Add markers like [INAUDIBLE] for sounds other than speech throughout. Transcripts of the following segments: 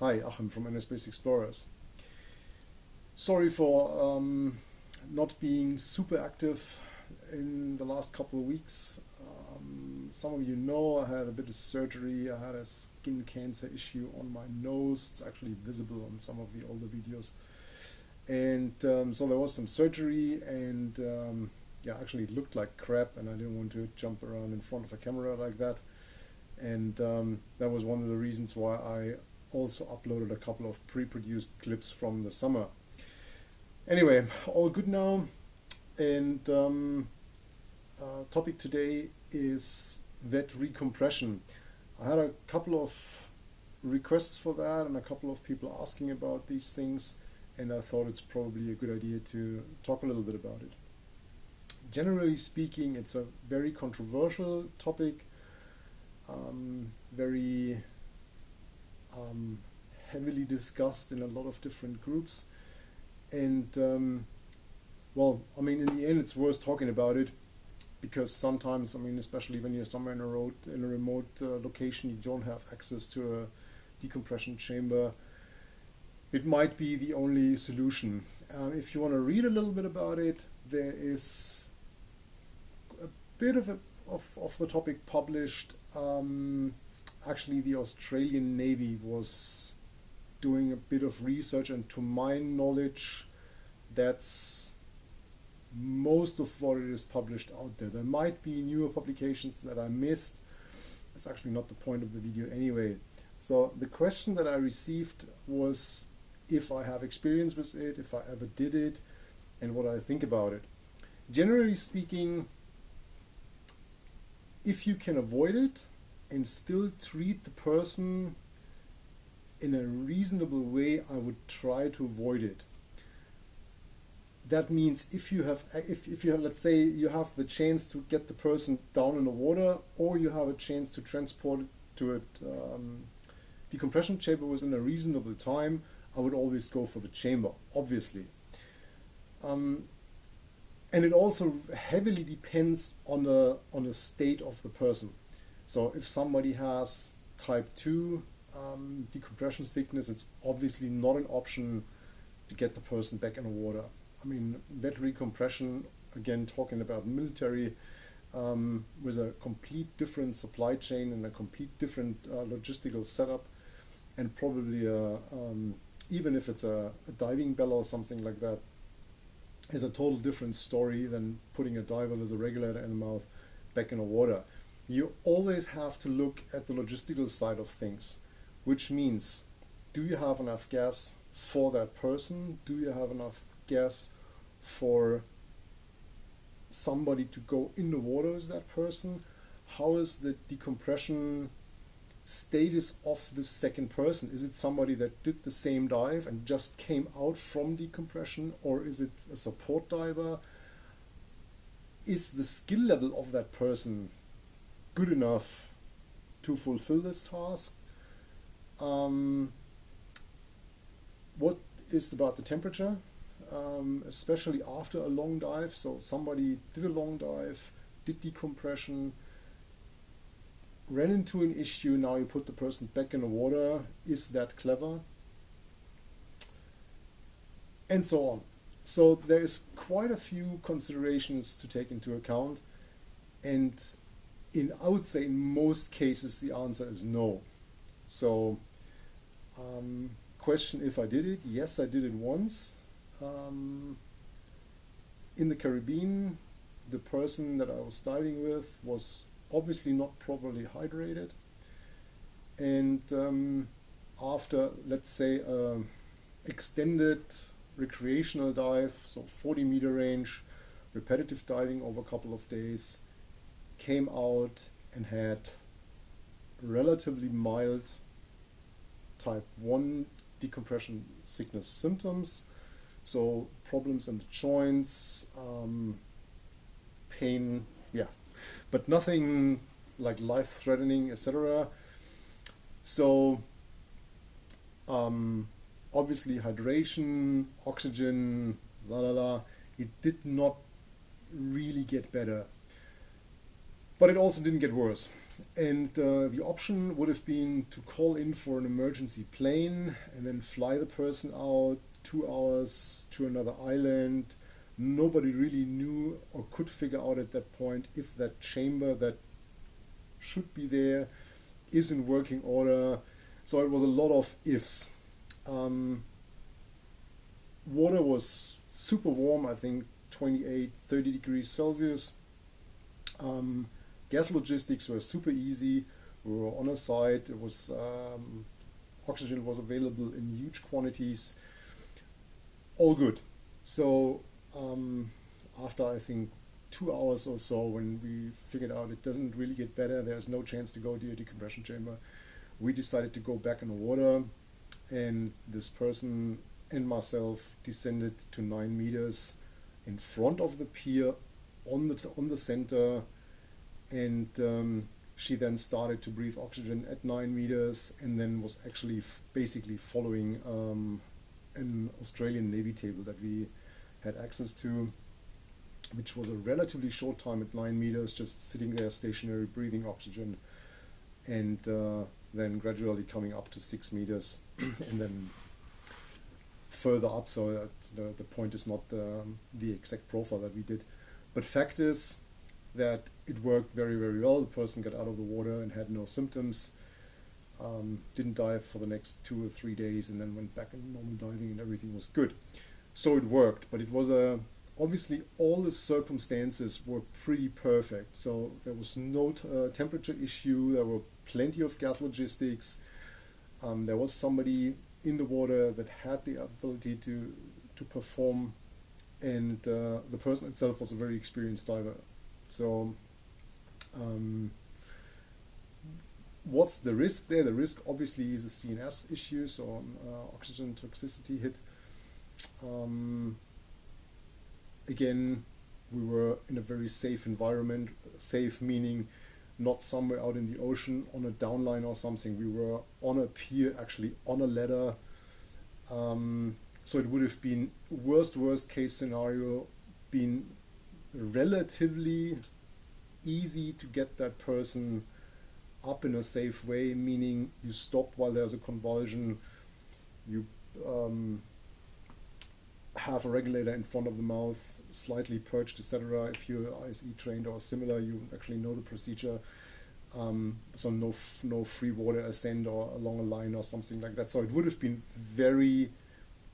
Hi, Achim from Inner Space Explorers. Sorry for um, not being super active in the last couple of weeks. Um, some of you know I had a bit of surgery. I had a skin cancer issue on my nose. It's actually visible on some of the older videos. And um, so there was some surgery, and um, yeah, actually it looked like crap, and I didn't want to jump around in front of a camera like that. And um, that was one of the reasons why I also uploaded a couple of pre-produced clips from the summer. Anyway, all good now, and um, uh, topic today is wet recompression. I had a couple of requests for that and a couple of people asking about these things and I thought it's probably a good idea to talk a little bit about it. Generally speaking, it's a very controversial topic, um, very um, heavily discussed in a lot of different groups, and um, well, I mean, in the end, it's worth talking about it because sometimes, I mean, especially when you're somewhere in a road in a remote uh, location, you don't have access to a decompression chamber it might be the only solution. Um, if you want to read a little bit about it, there is a bit of, a, of, of the topic published. Um, actually, the Australian Navy was doing a bit of research, and to my knowledge, that's most of what is published out there. There might be newer publications that I missed. That's actually not the point of the video anyway. So the question that I received was if I have experience with it, if I ever did it, and what I think about it. Generally speaking, if you can avoid it and still treat the person in a reasonable way, I would try to avoid it. That means if you have, if, if you have, let's say you have the chance to get the person down in the water, or you have a chance to transport it to a um, decompression chamber within a reasonable time, I would always go for the chamber, obviously. Um, and it also heavily depends on the on the state of the person. So if somebody has type 2 um, decompression sickness, it's obviously not an option to get the person back in the water. I mean, wet recompression, again, talking about military, um, with a complete different supply chain and a complete different uh, logistical setup, and probably a um, even if it's a, a diving bell or something like that, is a total different story than putting a diver with a regulator in the mouth back in the water. You always have to look at the logistical side of things, which means do you have enough gas for that person? Do you have enough gas for somebody to go in the water with that person? How is the decompression status of the second person? Is it somebody that did the same dive and just came out from decompression, or is it a support diver? Is the skill level of that person good enough to fulfill this task? Um, what is about the temperature, um, especially after a long dive? So somebody did a long dive, did decompression, ran into an issue, now you put the person back in the water. Is that clever? And so on. So there is quite a few considerations to take into account. And in I would say in most cases the answer is no. So um, question if I did it, yes I did it once. Um, in the Caribbean, the person that I was diving with was obviously not properly hydrated. And um, after, let's say, uh, extended recreational dive, so 40 meter range, repetitive diving over a couple of days, came out and had relatively mild type 1 decompression sickness symptoms. So problems in the joints, um, pain, yeah, but nothing like life threatening, etc. So, um, obviously, hydration, oxygen, la la la, it did not really get better. But it also didn't get worse. and uh, the option would have been to call in for an emergency plane and then fly the person out two hours to another island. Nobody really knew or could figure out at that point if that chamber that should be there is in working order. So it was a lot of ifs. Um, water was super warm, I think 28, 30 degrees Celsius. Um, gas logistics were super easy. We were on a site. It was um, oxygen was available in huge quantities. All good. So um, after I think two hours or so, when we figured out it doesn't really get better, there's no chance to go to a decompression chamber, we decided to go back in the water, and this person and myself descended to nine meters in front of the pier on the on the center and um, she then started to breathe oxygen at nine meters and then was actually basically following um, an Australian Navy table that we had access to, which was a relatively short time at nine meters, just sitting there stationary, breathing oxygen, and uh, then gradually coming up to six meters, [CLEARS THROAT] and then further up. So the, the point is not the, the exact profile that we did, but fact is that it worked very, very well. The person got out of the water and had no symptoms. Um, didn't dive for the next two or three days and then went back in normal diving and everything was good. So it worked, but it was a obviously all the circumstances were pretty perfect. So there was no uh, temperature issue. There were plenty of gas logistics. Um, there was somebody in the water that had the ability to to perform, and uh, the person itself was a very experienced diver. So, um, what's the risk there? The risk obviously is a CNS issue, so uh, oxygen toxicity hit. Um, again, we were in a very safe environment. Safe meaning not somewhere out in the ocean on a downline or something. We were on a pier, actually on a ladder. Um, so it would have been worst worst case scenario, been relatively easy to get that person up in a safe way, meaning you stop while there's a convulsion, you um, have a regulator in front of the mouth, slightly perched, etc. If you're ISE trained or similar, you actually know the procedure. Um, so no no free water ascent or along a line or something like that. So it would have been very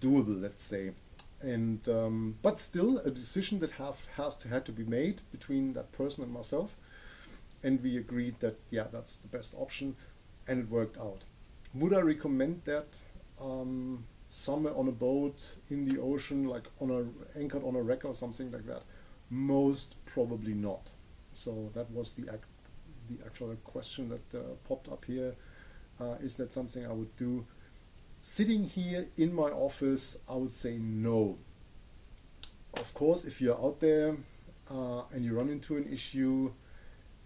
doable, let's say and um, but still a decision that have has to had to be made between that person and myself. And we agreed that yeah that's the best option. And it worked out. Would i recommend that um, somewhere on a boat in the ocean like on a anchored on a wreck or something like that? Most probably not. So that was the the actual question that uh, popped up here. Uh, is that something i would do Sitting here in my office, I would say no. Of course, if you're out there uh, and you run into an issue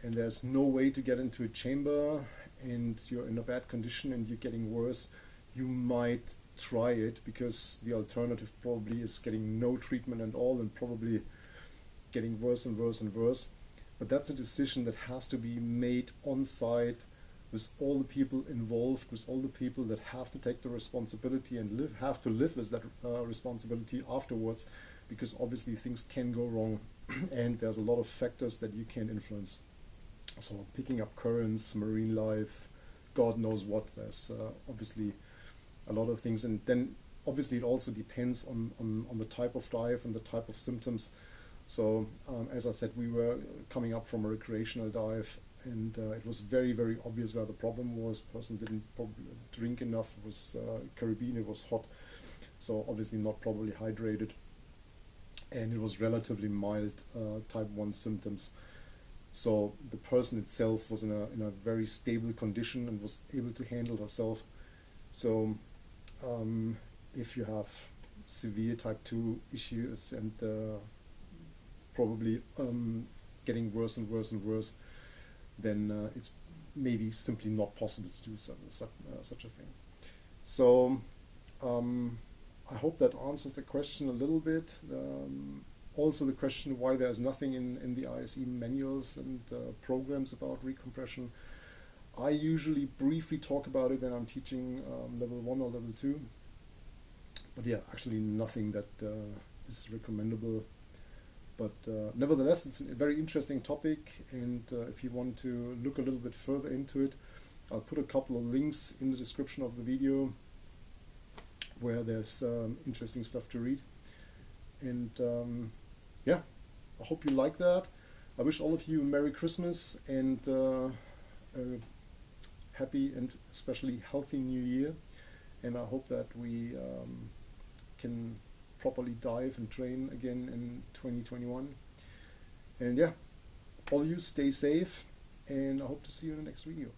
and there's no way to get into a chamber and you're in a bad condition and you're getting worse, you might try it because the alternative probably is getting no treatment at all and probably getting worse and worse and worse. But that's a decision that has to be made on site with all the people involved, with all the people that have to take the responsibility and live, have to live with that uh, responsibility afterwards, because obviously things can go wrong, [CLEARS THROAT] and there's a lot of factors that you can influence. So picking up currents, marine life, God knows what. There's uh, obviously a lot of things, and then obviously it also depends on, on, on the type of dive and the type of symptoms. So um, as I said, we were coming up from a recreational dive and uh, it was very very obvious where the problem was. Person didn't drink enough it was uh, caribbean it was hot. So obviously not properly hydrated. And it was relatively mild uh, type 1 symptoms. So the person itself was in a, in a very stable condition and was able to handle herself. So um, if you have severe type 2 issues and uh, probably um, getting worse and worse and worse then uh, it's maybe simply not possible to do such, such, uh, such a thing. So um, I hope that answers the question a little bit. Um, also the question why there's nothing in, in the ISE manuals and uh, programs about recompression. I usually briefly talk about it when I'm teaching um, level 1 or level 2. But yeah, actually nothing that uh, is recommendable. But uh, nevertheless, it's a very interesting topic, and uh, if you want to look a little bit further into it, I'll put a couple of links in the description of the video where there's um, interesting stuff to read. And um, yeah, I hope you like that. I wish all of you Merry Christmas and uh, a happy and especially healthy New Year. And I hope that we um, can properly dive and train again in 2021. And yeah, all you stay safe and I hope to see you in the next video.